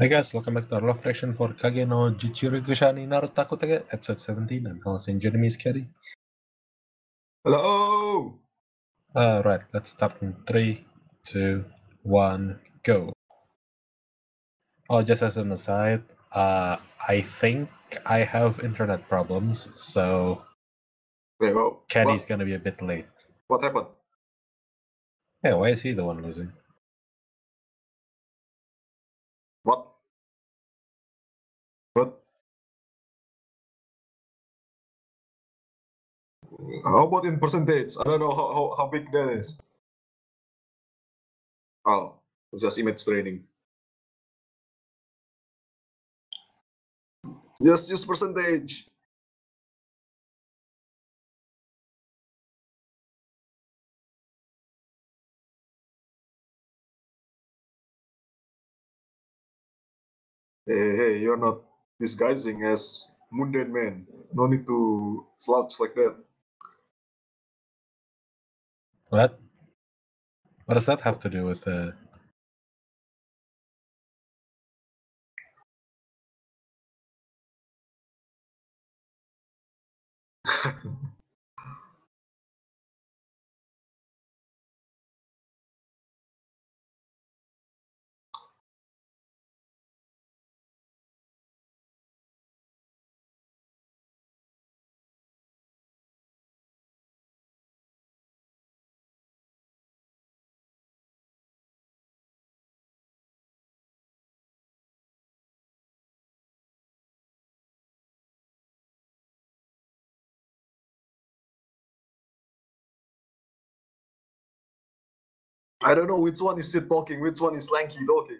Hey guys, welcome back to our love reaction for Kage no Jitsuryokusha ni Naritakute episode 17 I'm hosting Jeremy Scary. Hello. Alright, let's start in 3, 2, 1, go. Oh, just as an aside, uh, I think I have internet problems, so Wait, well, what, gonna be a bit late. what happened? Yeah, why is he the one losing? How about in percentage? I don't know how, how, how big that is. Oh, just image training. Just use percentage. Hey, hey, you're not disguising as mundane man. No need to slouch like that. What? What does that have to do with the. I don't know which one is Sid talking, which one is Lanky talking.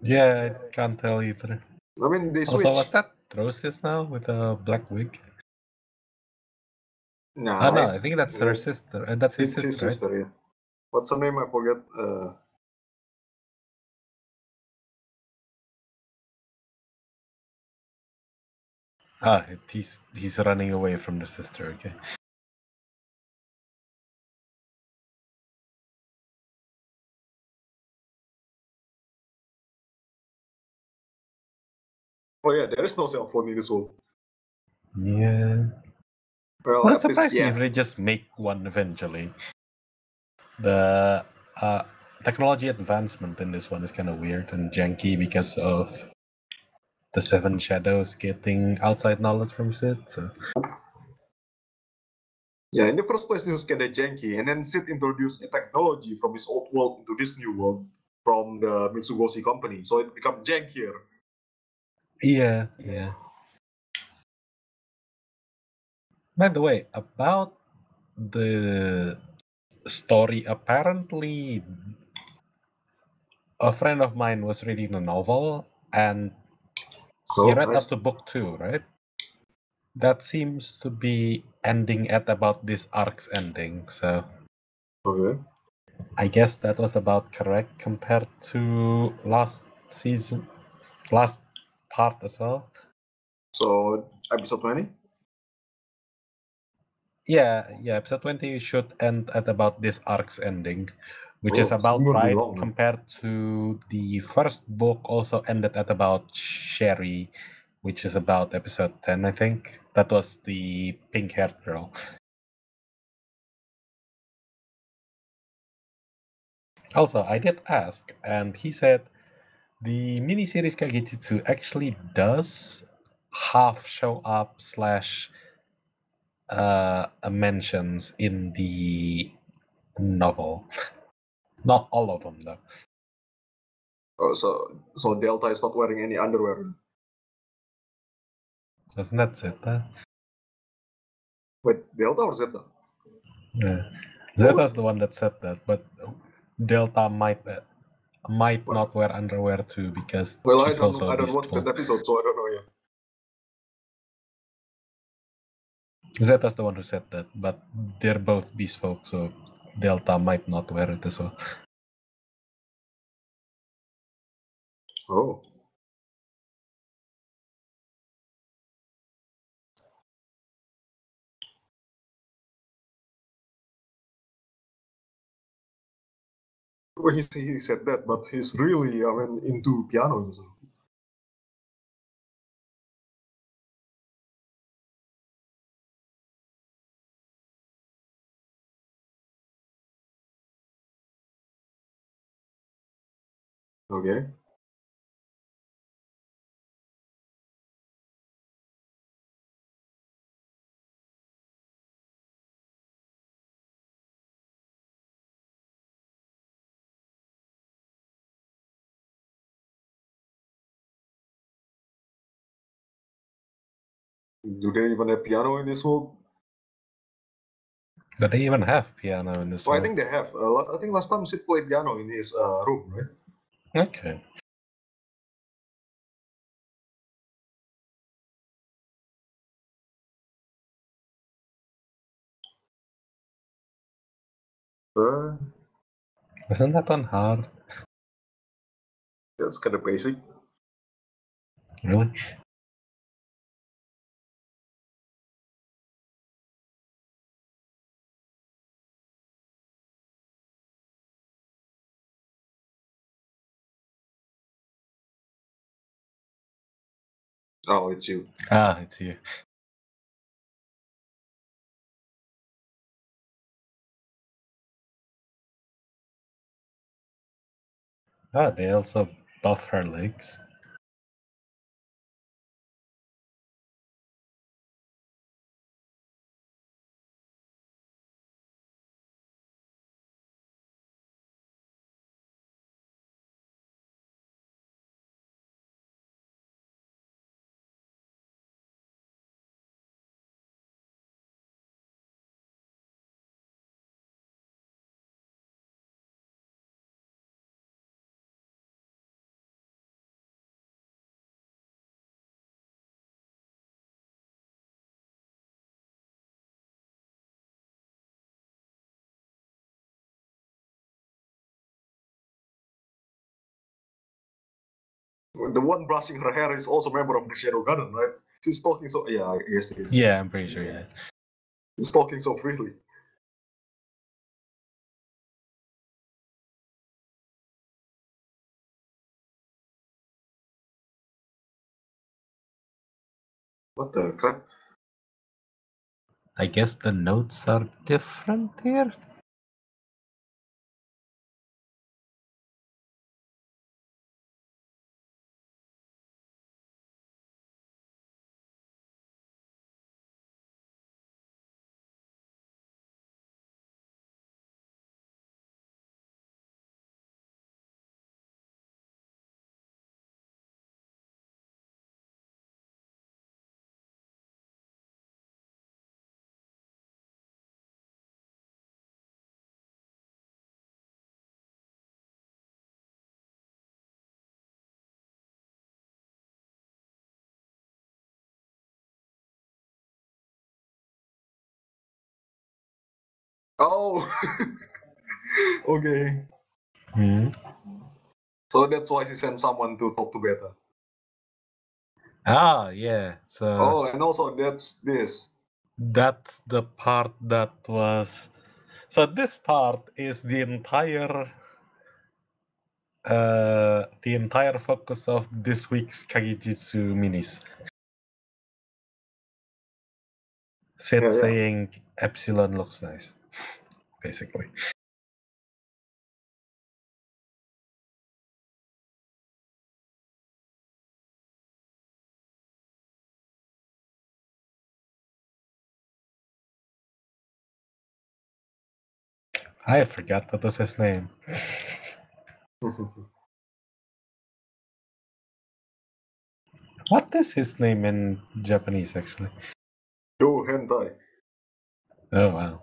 Yeah, I can't tell either. I mean, they switch. Also, was that Rosis now with a black wig? Nah, oh no, I think that's uh, her sister. And that's his It's his sister. right? yeah. What's her name? I forget. Uh, Ah, he's he's running away from the sister. Okay. Oh yeah, there is no cell phone in this world. Yeah. Well, Well, at least, surprised yeah. if they just make one eventually. The uh, technology advancement in this one is kind of weird and janky because of the Seven Shadows getting outside knowledge from Sid. So Yeah, in the first place, this is kind of janky, and then Sid introduced a technology from his old world into this new world from the Mitsugoshi company, so it become jankier. Yeah, yeah. By the way, about the story, apparently a friend of mine was reading a novel and he Oh, read up to book two, right? That seems to be ending at about this arc's ending. So Okay. I guess that was about correct compared to last season, last part as well. So episode twenty. Yeah, yeah. Episode twenty should end at about this arc's ending, which is Oh, about right long. compared to the first book. Also ended at about Sherry, which is about episode ten, I think. That was the pink-haired girl. Also, I did ask, and he said the miniseries Kagejitsu actually does half show up slash uh, mentions in the novel. Not all of them, though. Oh, so so Delta is not wearing any underwear. Wasn't that Zeta? Wait, Delta or Zeta? Yeah. Zeta's the one that said that, but Delta might uh, might not wear underwear too because Well, I don't I don't watch that episode, so I don't know yet. Zeta's the one who said that, but they're both beast folk, so Delta might not wear it as well. Oh. Or he, he said that, but he's really I mean, into piano music. Okay. Do they even have piano in this world? Do they even have piano in this Oh, I think they have. Uh, I think last time Sid played piano in his uh, room, right? Okay. Uh, Isn't that one hard? that's kind of basic. Really? Oh, it's you. Ah, it's you. Ah, they also buff her legs. The one brushing her hair is also a member of the Shadow Garden, right? She's talking so. Yeah, I guess it is. Yeah, I'm pretty sure. Yeah. She's talking so freely. What the crap? I guess the notes are different here. Oh! okay. Hmm. So that's why she sent someone to talk to Beta. Ah, yeah. So oh, and also that's this. that's the part that was. So this part is the entire. Uh, the entire focus of this week's Kagejitsu minis. Sid Yeah, yeah. saying Epsilon looks nice, basically. I forgot what was his name. Mm-hmm. What is his name in Japanese, actually? Yo, hentai. Oh, wow.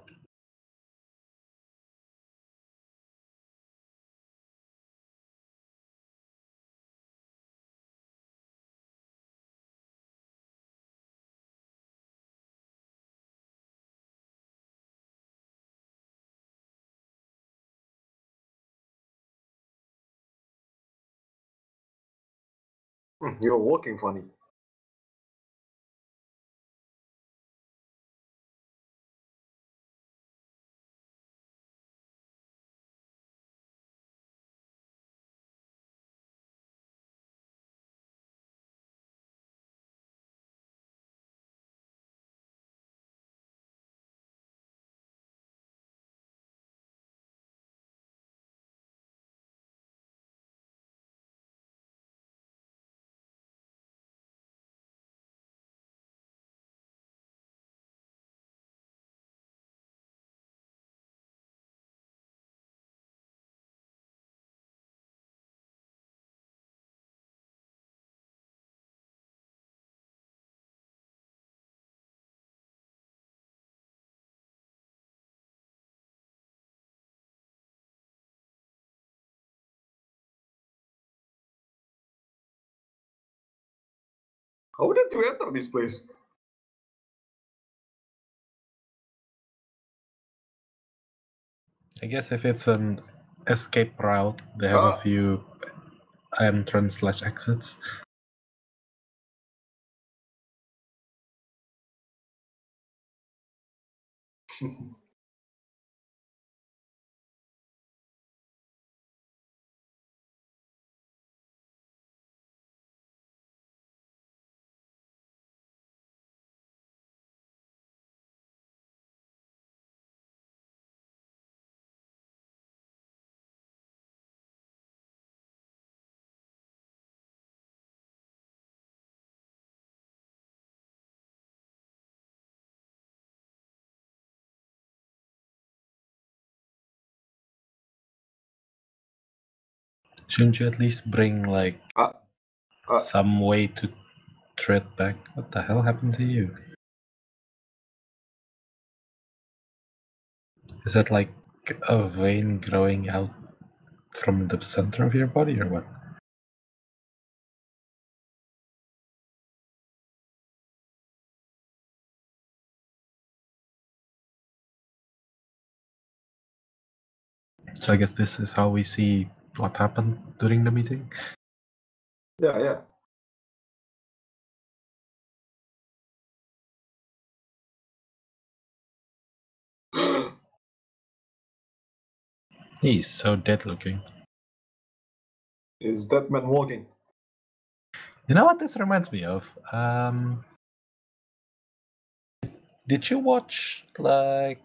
Hmm, you're walking funny. How did you enter this place? I guess if it's an escape route, they have Ah. a few entrance slash exits. Shouldn't you at least bring like Ah, ah. some way to tread back? What the hell happened to you? Is that like a vein growing out from the center of your body or what? So I guess this is how we see what happened during the meeting. yeah, yeah. He's so dead looking. Is that man walking? You know what this reminds me of? Um, did you watch like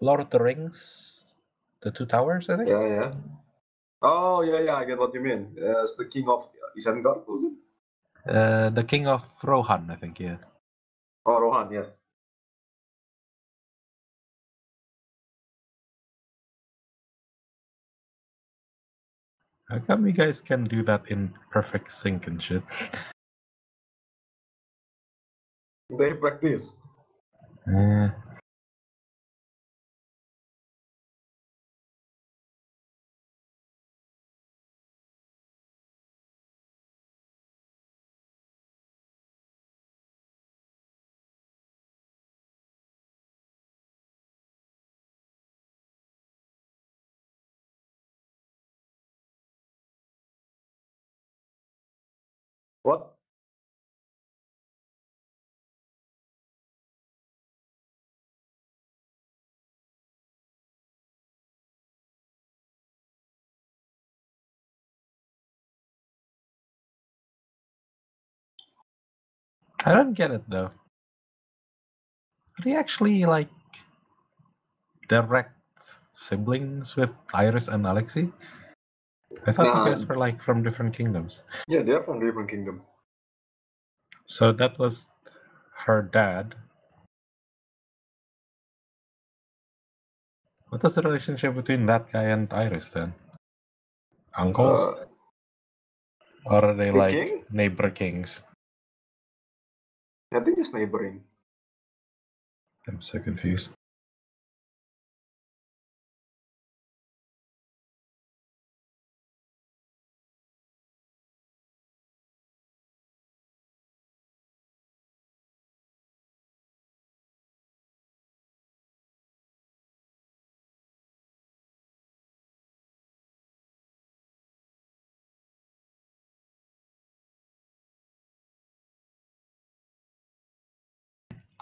Lord of the Rings, the Two Towers? I think. Yeah, yeah. Oh, yeah, yeah. I get what you mean. As the king of Isengard, was it? Uh, the King of Rohan, I think. Yeah. Oh, Rohan, yeah. How come you guys can do that in perfect sync and shit? They practice. Eh, What? I don't get it though. Are they actually like direct siblings with Iris and Alexei? I thought Nah. you guys were like from different kingdoms. Yeah, they're from different kingdom. So that was her dad. What was the relationship between that guy and Iris then? Uncles? Uh, or are they the like king? neighbor kings? I think it's neighboring. I'm so confused.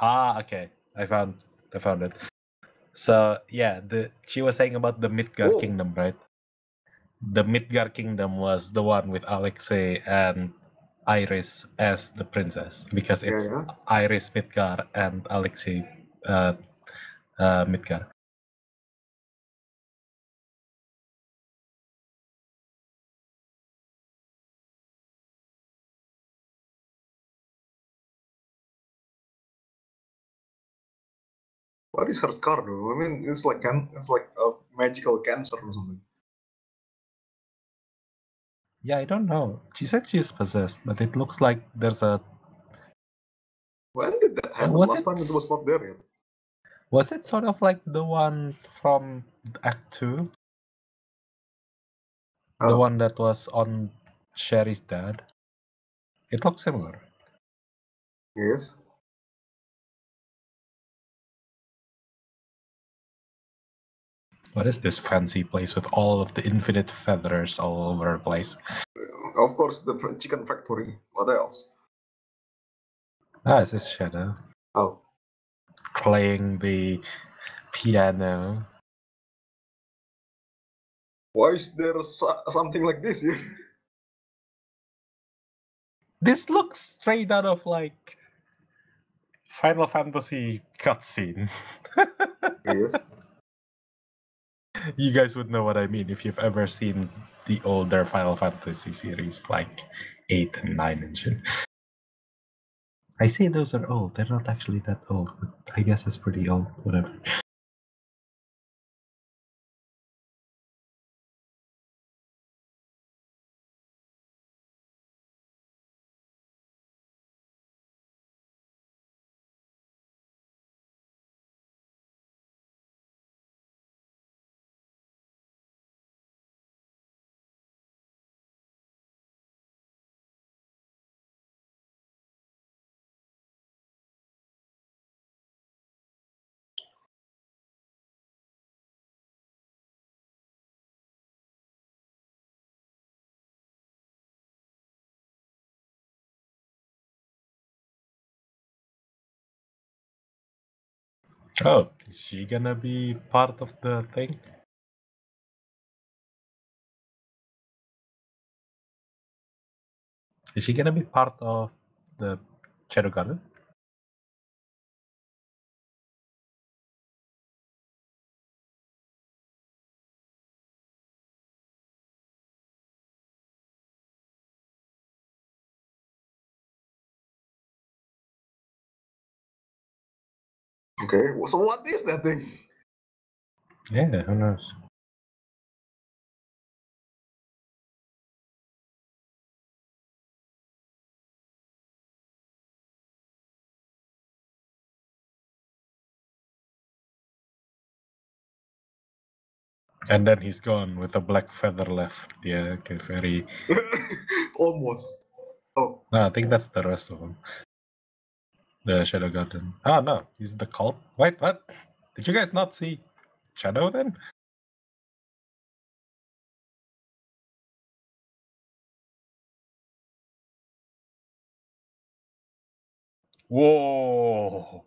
Ah, okay. I found I found it. So yeah, the she was saying about the Midgard Oh. kingdom, right? The Midgard kingdom was the one with Alexei and Iris as the princess because it's yeah. Iris Midgard and Alexei uh, uh, Midgard. What is her scar though? I mean, it's like can it's like a magical cancer or something. Yeah, I don't know. She said she's possessed, but it looks like there's a When did that happen? was Last it- time it was not there yet. was it sort of like the one from Act Two? The Oh. one that was on Sherry's dad. It looks similar. Yes. What is this fancy place with all of the infinite feathers all over the place? Of course, the chicken factory. What else? Ah, it's this Shadow Oh, playing the piano. why is there so- something like this here? This looks straight out of like Final Fantasy cutscene. yes. you guys would know what I mean if you've ever seen the older Final Fantasy series, like eight and nine shit. I say those are old. They're not actually that old, but I guess it's pretty old. Whatever. Oh, is she gonna be part of the thing? Is she gonna be part of the Shadow Garden? Okay. So what is that thing? Yeah, who knows? And then he's gone with a black feather left. Yeah, okay, very. Almost. Oh, No, I think that's the rest of them. The Shadow Garden. Ah, no, he's the cult. Wait, what? Did you guys not see Shadow then? Whoa!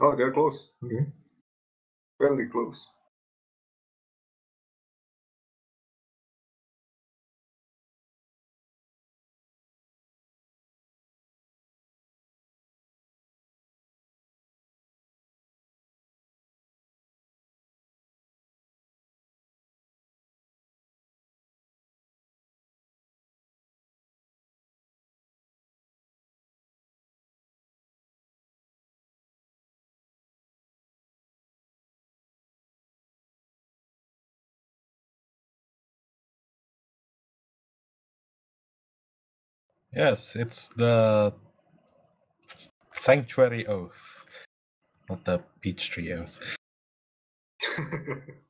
Oh, they're close. Okay. Fairly close. Yes, it's the Sanctuary Oath, not the Peachtree Oath.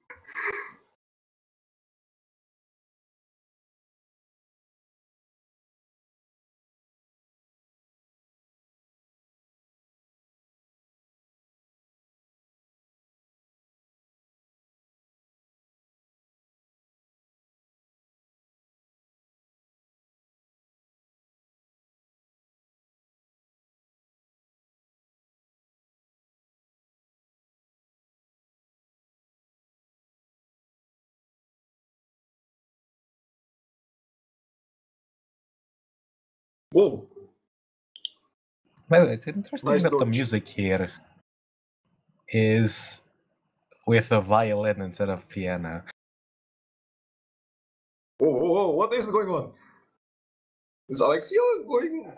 Whoa. Well, it's interesting Nice that the music here is with a violin instead of piano. Whoa, whoa, whoa, what is going on? Is Alexia going.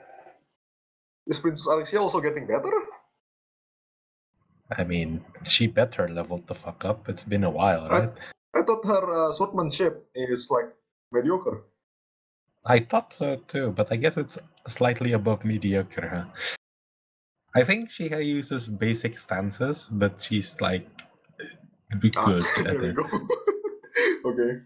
Is Princess Alexia also getting better? I mean, she better leveled the fuck up. It's been a while, Right. right? I thought her uh, swordsmanship is like mediocre. I thought so too, but I guess it's slightly above mediocre, huh? I think she uses basic stances, but she's like be Ah, good at it. okay.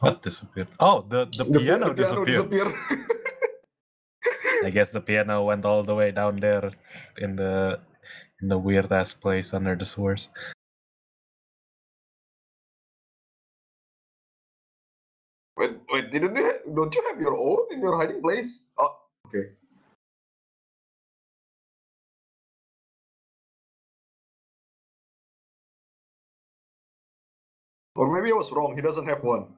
What disappeared? Oh, the, the The piano the piano disappeared. disappeared. I guess the piano went all the way down there in the in the weird ass place under the sewers. wait, wait, didn't you? ha- Don't you have your own in your hiding place? Oh, okay. Or maybe I was wrong. He doesn't have one.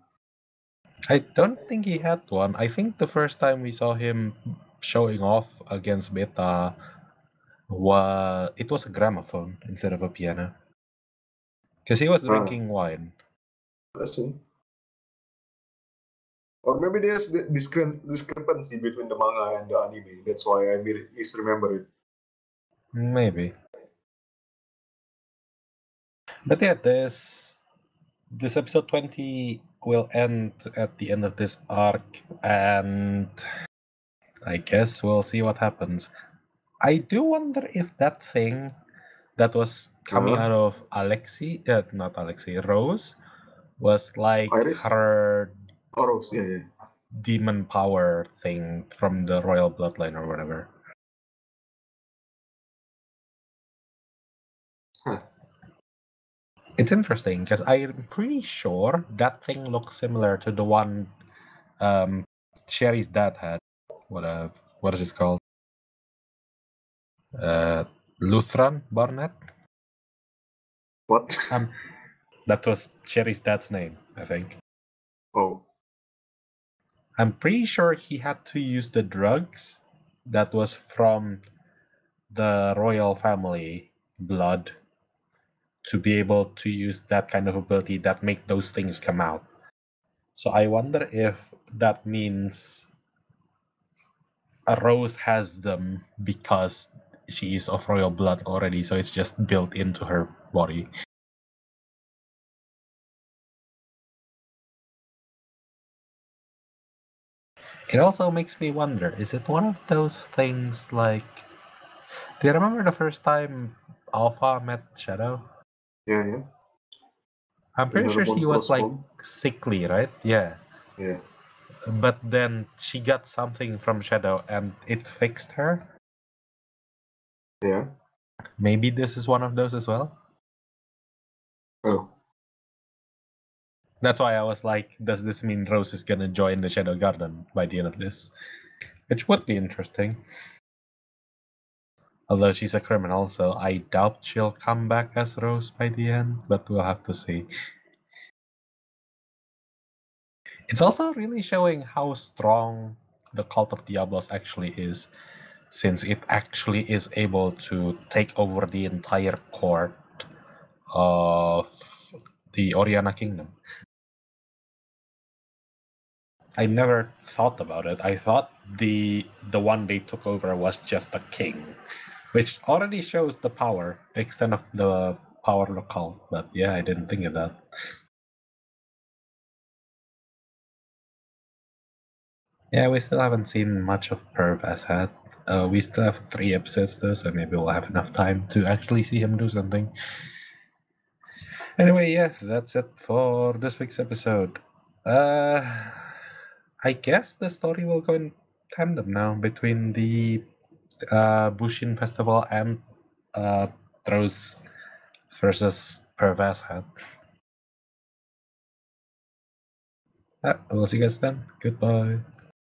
I don't think he had one. I think the first time we saw him showing off against Beta was it was a gramophone instead of a piano. Because he was Ah. drinking wine. Let's see. Or maybe there's the discre- discrepancy between the manga and the anime. That's why I mi- misremember it. Maybe. But yeah, this this episode twenty will end at the end of this arc, and I guess we'll see what happens. I do wonder if that thing that was coming Uh-huh. out of Alexi, uh, not Alexi, Rose, was like Iris? her Oh, Rose, yeah, yeah. demon power thing from the royal bloodline or whatever. It's interesting because I'm pretty sure that thing looks similar to the one um, Sherry's dad had. What uh, what is it called? Uh, Lutwell Barnett. What? Um, that was Sherry's dad's name, I think. Oh, I'm pretty sure he had to use the drugs that was from the royal family blood to be able to use that kind of ability that make those things come out. So I wonder if that means a Rose has them because she is of royal blood already, so it's just built into her body. It also makes me wonder is it one of those things like. Do you remember the first time Alpha met Shadow? Yeah, yeah. I'm pretty sure she was like sickly, right? Yeah. Yeah. But then she got something from Shadow and it fixed her. Yeah. Maybe this is one of those as well. Oh. That's why I was like, does this mean Rose is gonna join the Shadow Garden by the end of this? Which would be interesting. Although she's a criminal, so I doubt she'll come back as Rose by the end, but we'll have to see. It's also really showing how strong the cult of Diablos actually is, since it actually is able to take over the entire court of the Oriana Kingdom. I never thought about it. I thought the the one they took over was just a king, which already shows the power, the extent of the power cult. But yeah, I didn't think of that. Yeah, we still haven't seen much of Perv Asshat. Uh, we still have three episodes though, so maybe we'll have enough time to actually see him do something. Anyway, yes, that's it for this week's episode. Uh, I guess the story will go in tandem now between the uh, Bushin Festival and uh, Throws versus Head. Yeah, we'll see you guys then. Goodbye.